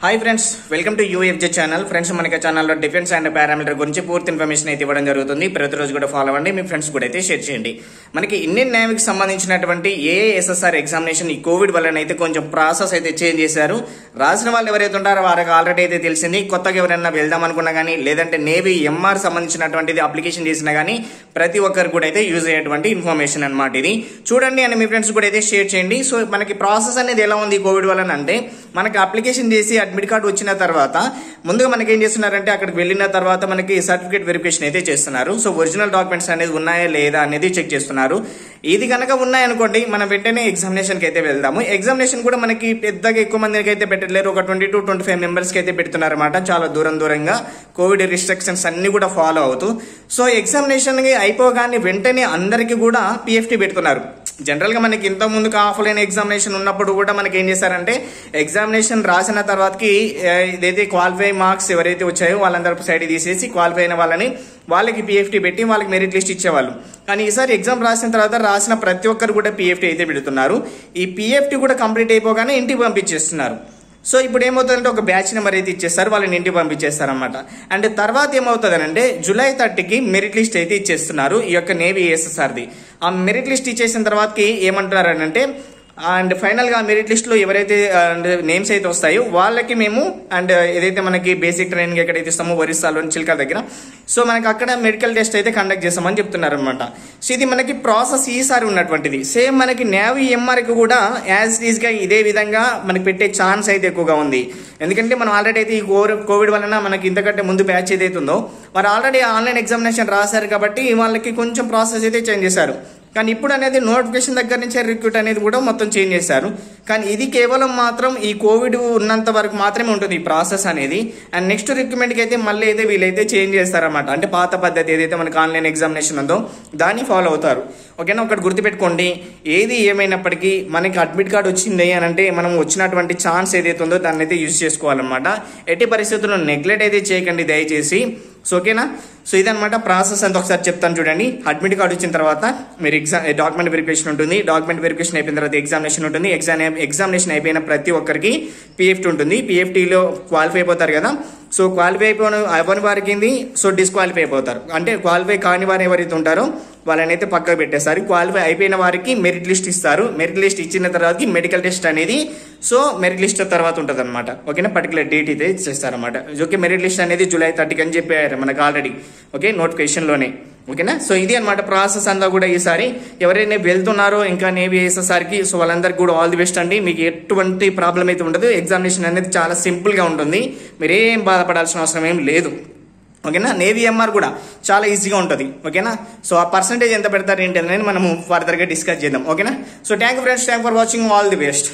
Hi friends welcome to UFJ channel friends మనకి ఛానల్లో defence and parameter గురించి పూర్తి ఇన్ఫర్మేషన్ అయితే ఇవ్వడం జరుగుతుంది. ప్రతిరోజు కూడా ఫాలో అవ్వండి. మీ ఫ్రెండ్స్ కూడా అయితే షేర్ చేయండి. మనకి ఇండియన్ నేవీకి సంబంధించినటువంటి ఏఎస్ఎస్ఆర్ ఎగ్జామినేషన్ ఈ కోవిడ్ వలన అయితే కొంచెం ప్రాసెస్ అయితే చేంజ్ చేశారు. రాసిన వాళ్ళు ఎవరైతే ఉంటారో వారికి ఆల్రెడీ అయితే తెలిసింది. కొత్తగా ఎవరైనా వెళ్దాం అనుకున్నా కానీ లేదంటే నేవీ ఎంఆర్ సంబంధించినటువంటిది అప్లికేషన్ చేసినా కానీ ప్రతి ఒక్కరు కూడా అయితే యూజ్ అయ్యేటువంటి ఇన్ఫర్మేషన్ అనమాట ఇది. చూడండి అని మీ ఫ్రెండ్స్ కూడా అయితే షేర్ చేయండి. సో మనకి ప్రాసెస్ అనేది ఎలా ఉంది కోవిడ్ వలన అంటే మనకి అప్లికేషన్ చేసి అడ్మిట్ కార్డు వచ్చిన తర్వాత ముందుగా మనకి ఏం చేస్తున్నారంటే అక్కడికి వెళ్ళిన తర్వాత మనకి సర్టిఫికేట్ వెరిఫికేషన్ అయితే చేస్తున్నారు. సో ఒరిజినల్ డాక్యుమెంట్స్ అనేది ఉన్నాయా లేదా అనేది చెక్ చేస్తున్నారు. ఇది కనుక ఉన్నాయనుకోండి మనం వెంటనే ఎగ్జామినేషన్కి అయితే వెళ్దాము. ఎగ్జామినేషన్ కూడా మనకి పెద్దగా ఎక్కువ మందికి అయితే పెట్టలేరు ఒక ట్వంటీ టు ట్వంటీ ఫైవ్ మెంబర్స్కి అయితే పెడుతున్నారు చాలా దూరం దూరంగా కోవిడ్ రిస్ట్రిక్షన్స్ అన్ని కూడా ఫాలో అవుతూ. సో ఎగ్జామినేషన్ అయిపోగానే వెంటనే అందరికీ కూడా పిఎఫ్టీ పెడుతున్నారు. జనరల్గా మనకి ఇంత ముందుకు ఆఫ్లైన్ ఎగ్జామినేషన్ ఉన్నప్పుడు కూడా మనకి ఏం చేశారంటే ఎగ్జామినేషన్ రాసిన తర్వాతకి ఇదైతే క్వాలిఫై మార్క్స్ ఎవరైతే వచ్చాయో వాళ్ళందరూ సైడ్ తీసేసి క్వాలిఫై అయిన వాళ్ళని వాళ్ళకి పిఎఫ్టీ పెట్టి వాళ్ళకి మెరిట్ లిస్ట్ ఇచ్చేవాళ్ళు. కానీ ఈసారి ఎగ్జామ్ రాసిన తర్వాత రాసిన ప్రతి ఒక్కరు కూడా పిఎఫ్టీ అయితే పెడుతున్నారు. ఈ పిఎఫ్టీ కూడా కంప్లీట్ అయిపోగానే ఇంటికి పంపించేస్తున్నారు. సో ఇప్పుడు ఏమవుతుందంటే ఒక బ్యాచ్ నెంబర్ అయితే ఇచ్చేస్తారు వాళ్ళని ఇంటికి పంపించేస్తారు అనమాట అండ్ తర్వాత ఏమవుతుందనంటే జూలై థర్టీకి మెరిట్ లిస్ట్ అయితే ఇచ్చేస్తున్నారు ఈ యొక్క నేవీ ఏఎస్ఎస్ఆర్ది ఆ మెరిట్ లిస్ట్ ఇచ్చేసిన తర్వాతకి ఏమంటున్నారు అంటే అండ్ ఫైనల్గా మెరిట్ లిస్ట్లో ఎవరైతే ఎవరైతే నేమ్స్ అయితే వస్తాయో వాళ్ళకి మేము అండ్ ఏదైతే మనకి బేసిక్ ట్రైనింగ్ ఎక్కడైతే ఇస్తామో ఒరిస్సాలో చిల్కా దగ్గర సో మనకి అక్కడ మెడికల్ టెస్ట్ అయితే కండక్ట్ చేస్తామని చెప్తున్నారు అనమాట సో ఇది మనకి ప్రాసెస్ ఈసారి ఉన్నటువంటిది. సేమ్ మనకి నేవీ ఎంఆర్కి కూడా యాజ్ ఈజ్గా ఇదే విధంగా మనకి పెట్టే ఛాన్స్ అయితే ఎక్కువగా ఉంది. ఎందుకంటే మనం ఆల్రెడీ అయితే ఈ కోవిడ్ వలన మనకి ఇంతకంటే ముందు బ్యాచ్ ఏదైతే ఉందో వారు ఆల్రెడీ ఆన్లైన్ ఎగ్జామినేషన్ రాశారు కాబట్టి వాళ్ళకి కొంచెం ప్రాసెస్ అయితే చేంజ్ చేశారు. కానీ ఇప్పుడు అనేది నోటిఫికేషన్ దగ్గర నుంచే రిక్రూట్ అనేది కూడా మొత్తం చేంజ్ చేశారు. కానీ ఇది కేవలం మాత్రం ఈ కోవిడ్ ఉన్నంత వరకు మాత్రమే ఉంటుంది ఈ ప్రాసెస్ అనేది. అండ్ నెక్స్ట్ రిక్రూట్మెంట్కి అయితే మళ్ళీ అయితే వీళ్ళైతే చేంజ్ చేస్తారన్నమాట. అంటే పాత పద్ధతి ఏదైతే మనకి ఆన్లైన్ ఎగ్జామినేషన్ ఉందో దాన్ని ఫాలో అవుతారు. ఓకేనా? ఒకటి గుర్తుపెట్టుకోండి. ఏది ఏమైనప్పటికీ మనకి అడ్మిట్ కార్డ్ వచ్చింది అని అంటే మనం వచ్చినటువంటి ఛాన్స్ ఏదైతే ఉందో దాన్ని అయితే యూజ్ చేసుకోవాలన్నమాట. ఎట్టి పరిస్థితుల్లో నెగ్లెక్ట్ అయితే చేయకండి దయచేసి. సో ఓకేనా సో ఇదనమాట ప్రాసెస్ అంతా ఒకసారి చెప్తాను చూడండి. అడ్మిట్ కార్డు వచ్చిన తర్వాత మీరు ఎగ్జామ్ డాక్యుమెంట్ వెరిఫికేషన్ ఉంటుంది. డాక్యుమెంట్ వెరిఫికేషన్ అయిపోయిన తర్వాత ఎగ్జామినేషన్ ఉంటుంది. ఎగ్జామ్ ఎగ్జామినేషన్ అయిపోయిన ప్రతి ఒక్కరికి పిఎఫ్టీ ఉంటుంది. పిఎఫ్టీలో క్వాలిఫై అయిపోతారు కదా? సో క్వాలిఫై అయిపోయిన అవ్వని వారికి సో డిస్క్వాలిఫై అయిపోతారు. అంటే క్వాలిఫై కాని వారు ఎవరైతే ఉంటారో వాళ్ళని అయితే పక్కకు పెట్టేస్తారు. క్వాలిఫై అయిపోయిన వారికి మెరిట్ లిస్ట్ ఇస్తారు. మెరిట్ లిస్ట్ ఇచ్చిన తర్వాతకి మెడికల్ టెస్ట్ అనేది సో మెరిట్ లిస్ట్ తర్వాత ఉంటుంది అనమాట ఓకేనా పర్టికులర్ డేట్ అయితే ఇచ్చేస్తారనమాట ఓకే మెరిట్ లిస్ట్ అనేది జూలై థర్టీకి అని చెప్పారు మనకు ఆల్రెడీ ఓకే నోటిఫికేషన్లోనే ఓకేనా? సో ఇది అనమాట ప్రాసెస్ అంతా కూడా ఈసారి ఎవరైనా వెళ్తున్నారో ఇంకా నేవీ వేసేసరికి సో వాళ్ళందరికీ కూడా ఆల్ ది బెస్ట్ అండి. మీకు ఎటువంటి ప్రాబ్లం అయితే ఉండదు. ఎగ్జామినేషన్ అనేది చాలా సింపుల్గా ఉంటుంది. మీరేం బాధపడాల్సిన అవసరం ఏం లేదు. ఓకేనా? నేవీ ఎంఆర్ కూడా చాలా ఈజీగా ఉంటుంది. ఓకేనా? సో ఆ పర్సంటేజ్ ఎంత పెడతారు ఏంటి అనేది మనము ఫర్దర్గా డిస్కస్ చేద్దాం. ఓకేనా? So thank you friends thank for watching all the best